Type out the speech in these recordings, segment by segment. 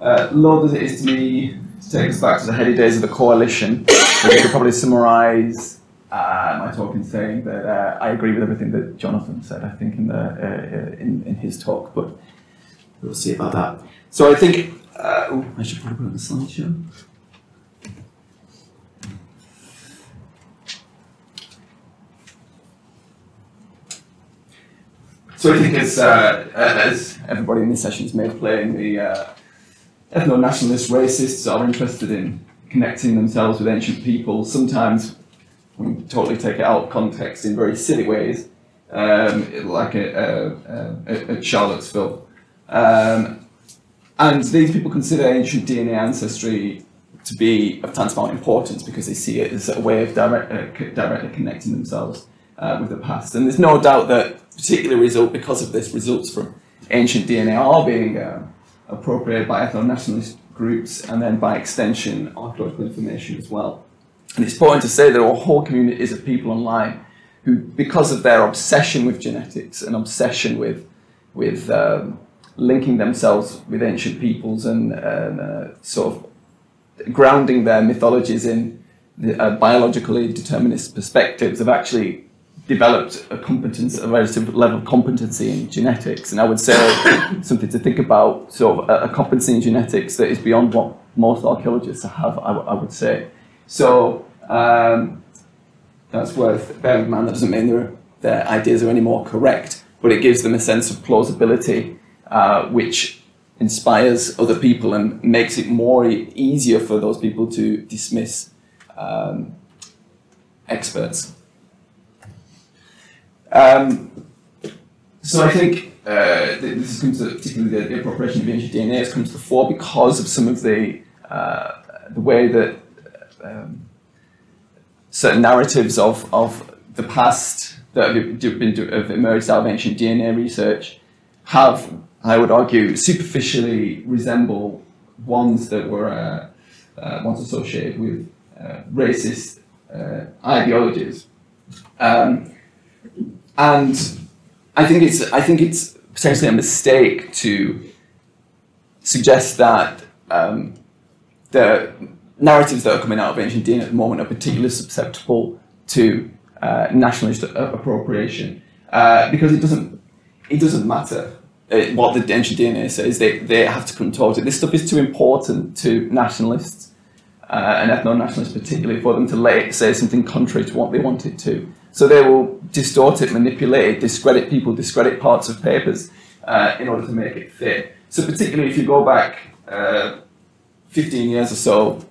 uh, loath as it is to me to take us back to the heady days of the coalition, we could probably summarise uh, my talk in saying that uh, I agree with everything that Jonathan said. I think in the uh, in, in his talk, but we'll see about that. So I think ooh, I should probably put on the slideshow. So I think as, uh, as everybody in this session is made plain, the uh, ethno-nationalist racists are interested in connecting themselves with ancient people, sometimes we totally take it out of context in very silly ways, um, like at Charlottesville. Um, and these people consider ancient DNA ancestry to be of tantamount importance because they see it as a way of direct, uh, directly connecting themselves uh, with the past. And there's no doubt that particular result because of this results from ancient DNA are being uh, appropriated by ethno-nationalist groups and then by extension archaeological information as well. And it's important to say there are whole communities of people online who, because of their obsession with genetics and obsession with, with um, linking themselves with ancient peoples and, and uh, sort of grounding their mythologies in the, uh, biologically determinist perspectives, have actually developed a competence, a relative level of competency in genetics. And I would say something to think about, sort of a, competency in genetics that is beyond what most archaeologists have, I, would say. So um, that's worth bearing in mind. That doesn't mean their, their ideas are any more correct, but it gives them a sense of plausibility, uh, which inspires other people and makes it more easier for those people to dismiss um, experts. Um, so I think uh, this comes to particularly the, the appropriation of ancient DNA has come to the fore because of some of the uh, the way that um, certain narratives of, of the past that have, been, have emerged out of ancient DNA research have, I would argue, superficially resemble ones that were uh, uh, once associated with uh, racist uh, ideologies. Um, and I think it's I think it's potentially a mistake to suggest that um, the narratives that are coming out of ancient DNA at the moment are particularly susceptible to uh, nationalist appropriation uh, because it doesn't it doesn't matter uh, what the ancient DNA says. They they have to come contort it. This stuff is too important to nationalists uh, and ethno-nationalists particularly for them to let it say something contrary to what they want it to. So they will distort it, manipulate it, discredit people, discredit parts of papers uh, in order to make it fit. So particularly if you go back uh, 15 years or so,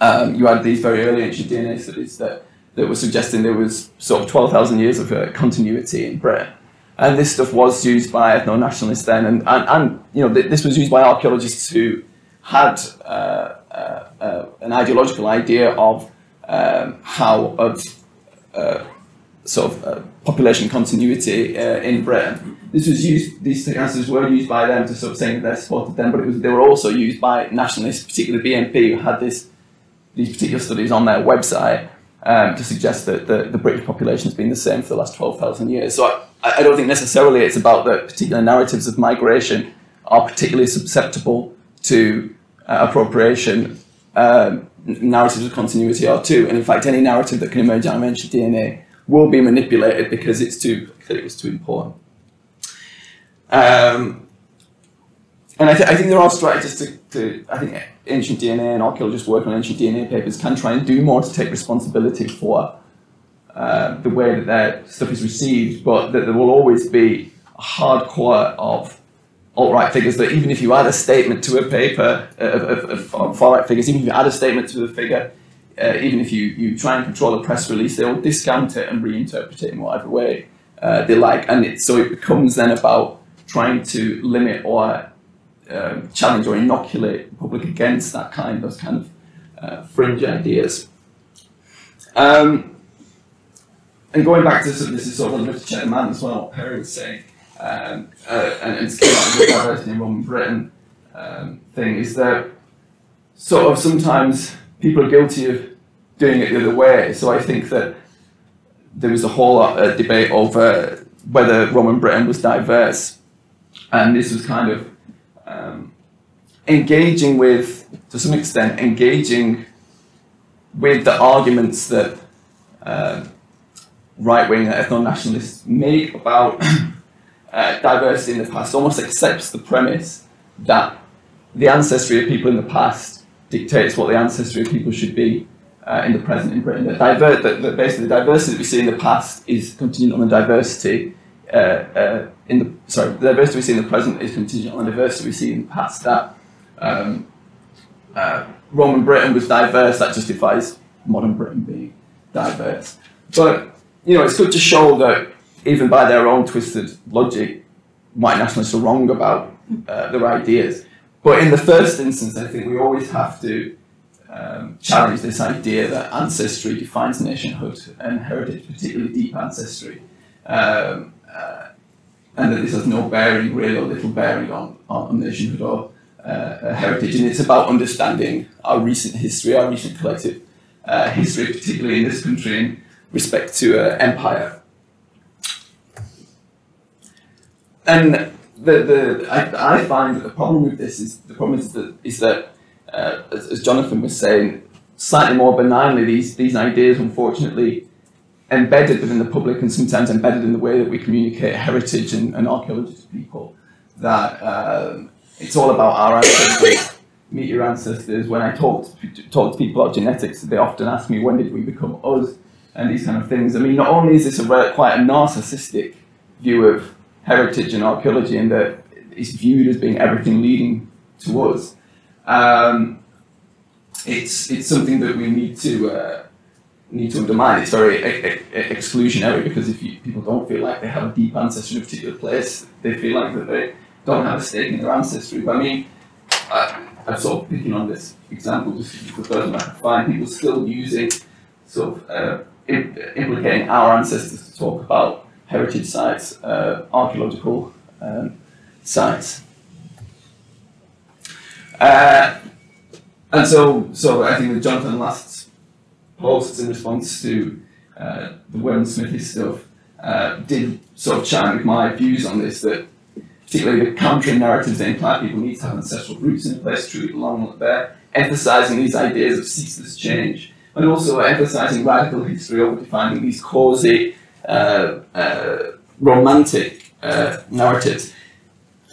um, you had these very early ancient DNA studies that, that were suggesting there was sort of 12,000 years of uh, continuity in Britain. And this stuff was used by ethno-nationalists then, and, and, and you know, th this was used by archaeologists who had uh, uh, uh an ideological idea of um, how of uh, sort of uh, population continuity uh, in Britain. This was used; these answers were used by them to sort of saying that they supported them, but it was they were also used by nationalists, particularly the BNP, who had this these particular studies on their website um, to suggest that the, the, British population has been the same for the last twelve thousand years. So I, I, don't think necessarily it's about that particular narratives of migration are particularly susceptible to uh, appropriation. Um, narratives of continuity are too, and in fact, any narrative that can emerge out of ancient DNA will be manipulated because it's too that it was too important. Um, and I, th I, think there are strategies to, to, I think ancient DNA and archaeologists working on ancient DNA papers can try and do more to take responsibility for uh, the way that their stuff is received, but that there will always be a hard core of alt-right figures that even if you add a statement to a paper uh, of, of, of far-right figures, even if you add a statement to the figure, uh, even if you, you try and control a press release, they will discount it and reinterpret it in whatever way uh, they like. And it, so it becomes then about trying to limit or uh, challenge or inoculate the public against that kind, those kind of uh, fringe ideas. Um, and going back to this, this is sort of check man as well, was saying, um, uh, and, and it's came out of the diversity in Roman Britain um, thing, is that sort of sometimes people are guilty of doing it the other way. So I think that there was a whole debate over whether Roman Britain was diverse, and this was kind of um, engaging with, to some extent, engaging with the arguments that uh, right-wing ethno-nationalists make about uh, diversity in the past, almost accepts the premise that the ancestry of people in the past dictates what the ancestry of people should be uh, in the present in Britain. That, diver- that, that basically the diversity that we see in the past is contingent on the diversity uh, uh, in the sorry, the diversity we see in the present is contingent on the diversity we see in the past. That um, uh, Roman Britain was diverse. That justifies modern Britain being diverse. But you know, it's good to show that even by their own twisted logic, white nationalists are wrong about uh, their ideas. But in the first instance, I think we always have to um, challenge this idea that ancestry defines nationhood and heritage, particularly deep ancestry, um, uh, and that this has no bearing, really, or little bearing on, on nationhood or uh, heritage. And it's about understanding our recent history, our recent collective uh, history, particularly in this country in respect to uh, empire. And the, the, I, I find that the problem with this is the problem is that, is that uh, as, as, Jonathan was saying, slightly more benignly, these, these ideas, unfortunately, embedded within the public and sometimes embedded in the way that we communicate heritage and, and archaeology to people, that um, it's all about our ancestors, meet your ancestors. When I talk to, talk to people about genetics, they often ask me, when did we become us? And these kind of things. I mean, not only is this a quite a narcissistic view of heritage and archaeology and that it's viewed as being everything leading to us, um, it's it's something that we need to uh, need to undermine. It's very e- e- exclusionary because if you, people don't feel like they have a deep ancestry in a particular place, they feel like that they don't have a stake in their ancestry. But I mean, I, I'm sort of picking on this example just the first I find people still using sort of uh, implicating our ancestors to talk about heritage sites, uh, archaeological um, sites. Uh, and so, so I think that Jonathan last posts in response to uh, the Wayland Smithy stuff uh, did sort of chime with my views on this that particularly the countering narratives that imply people need to have ancestral roots in place truly belong there, emphasizing these ideas of ceaseless change, and also emphasizing radical history over defining these uh, romantic uh, narratives.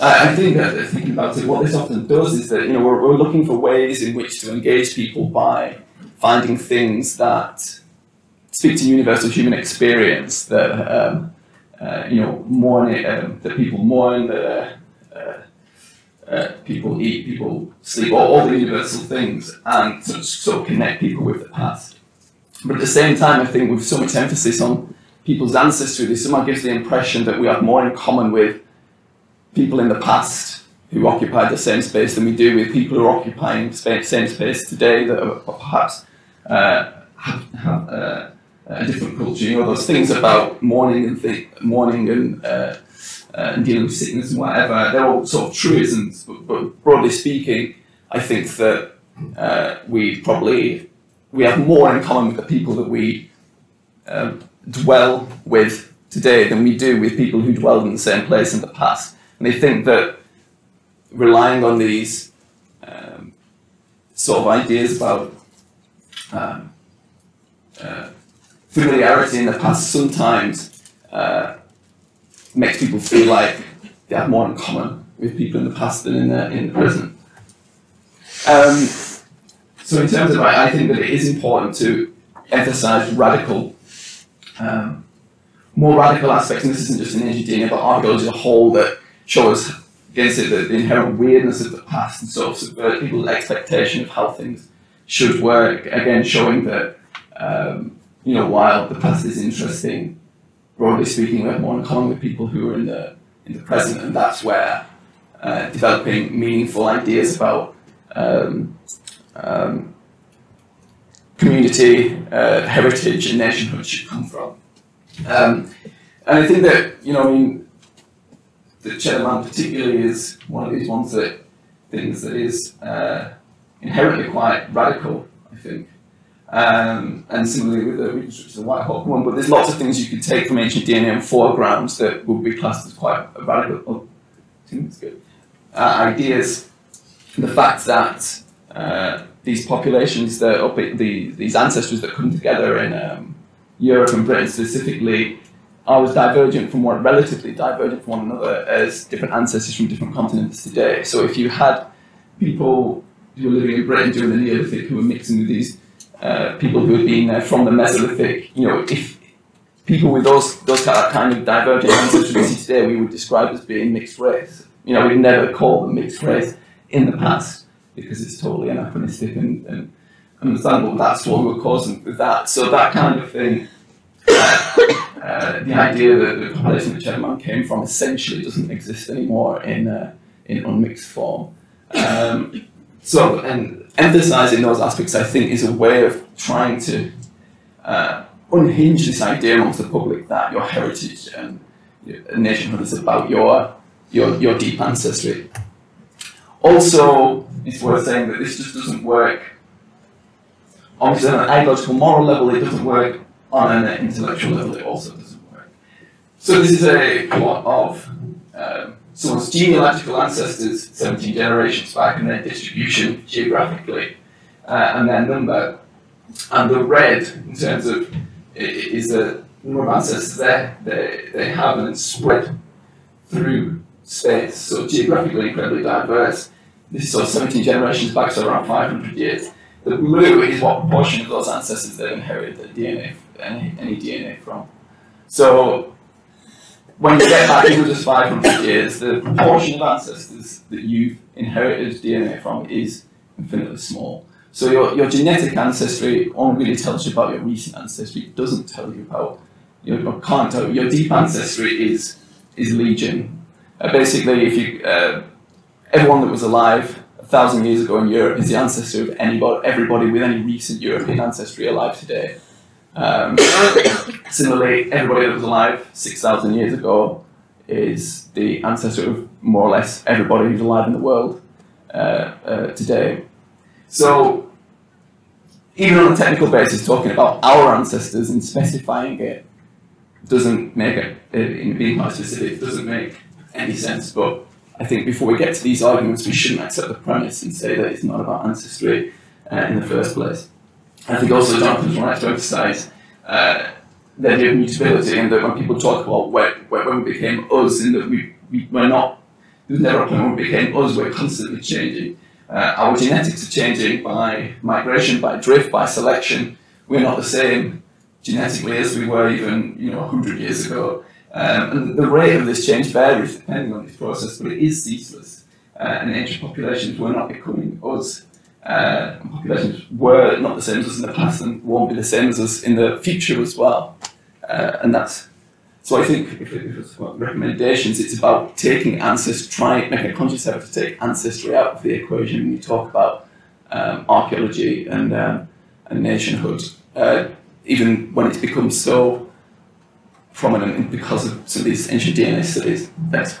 I think that thinking about it, what this often does is that you know we're, we're looking for ways in which to engage people by finding things that speak to universal human experience that um, uh, you know mourn um, that people mourn that uh, uh, people eat, people sleep, all, all the universal things, and sort of, sort of connect people with the past. But at the same time, I think with so much emphasis on people's ancestry, this somehow gives the impression that we have more in common with people in the past who occupied the same space than we do with people who are occupying the same space today that are perhaps uh, have, have uh, a different culture. You know, those things about mourning and th- mourning and, uh, uh, and dealing with sickness and whatever, they're all sort of truisms. But, but broadly speaking, I think that uh, we probably we have more in common with the people that we um, dwell with today than we do with people who dwelled in the same place in the past. And they think that relying on these um, sort of ideas about um, uh, familiarity in the past sometimes uh, makes people feel like they have more in common with people in the past than in the, in the present. Um, so in terms of, I, I think that it is important to emphasize radical um, more radical aspects, and this isn't just in DNA, but archaeology as a whole that shows against it the, the inherent weirdness of the past and sort of subvert people's expectation of how things should work. Again, showing that um, you know while the past is interesting, broadly speaking, we have more in common with people who are in the in the present, and that's where uh, developing meaningful ideas about um, um, community, uh, heritage, and nationhood should come from. Um, and I think that, you know, I mean, the Cheddar particularly is one of these ones that things that is uh, inherently quite radical, I think. Um, and similarly with the reconstruction of the Whitehawk one, but there's lots of things you could take from ancient DNA and foregrounds that would be classed as quite radical. Oh, I think it's good. Uh, ideas the fact that uh, these populations, that, the, these ancestors that come together in um, Europe and Britain specifically, are as divergent from one, relatively divergent from one another as different ancestors from different continents today. So if you had people who were living in Britain during the Neolithic who were mixing with these uh, people who had been uh, from the Mesolithic, you know, if people with those those kind of divergent ancestors today, we would describe as being mixed race. You know, we'd never call them mixed race in the past because it's totally anachronistic and, and understandable. That's what we were causing with that. So that kind of thing, uh, uh, the idea that the population that Cheddar came from essentially doesn't exist anymore in uh, in unmixed form. Um, so, and emphasizing those aspects, I think, is a way of trying to uh, unhinge this idea amongst the public that your heritage and your nationhood is about your your, your deep ancestry. Also, it's worth saying that this just doesn't work. Obviously, on an ideological moral level, it doesn't work. On an intellectual level, it also doesn't work. So this is a plot of um, someone's genealogical ancestors, 17 generations back, and their distribution geographically, uh, and their number. And the red, in terms of, is the number of ancestors they, they, they have and it's spread through space, so geographically incredibly diverse. This is sort of 17 generations back, so around 500 years. The blue is what proportion of those ancestors they inherited the DNA, any, any DNA from. So when you get back into just 500 years, the proportion of ancestors that you've inherited DNA from is infinitely small. So your, your genetic ancestry only really tells you about your recent ancestry. It doesn't tell you about, you know, can't tell you. Your deep ancestry is, is legion. Uh, basically, if you, uh, everyone that was alive a thousand years ago in Europe is the ancestor of anybody, everybody with any recent European ancestry alive today. Um, similarly, everybody that was alive 6,000 years ago is the ancestor of more or less everybody who's alive in the world uh, uh, today. So, even on a technical basis, talking about our ancestors and specifying it doesn't make it, in being quite specific, doesn't make any sense. But I think before we get to these arguments, we shouldn't accept the premise and say that it's not about ancestry uh, in the first place. I think also Jonathan's right to emphasise uh, the idea of mutability and that when people talk about where, where, when we became us and that we, we, we're not, there's never a point when we became us, we're constantly changing. Uh, our genetics are changing by migration, by drift, by selection. We're not the same genetically as we were even you know 100 years ago. Um, and the rate of this change varies depending on this process, but it is ceaseless. Uh, and ancient populations were not becoming us uh, populations were not the same as us in the past and won't be the same as us in the future as well. Uh, and that's so I think if, if it's about recommendations, it's about taking ancestry, trying making a conscious effort to take ancestry out of the equation when you talk about um, archaeology and um, and nationhood, uh, even when it's become so prominent because of some of these ancient DNA studies. Thanks.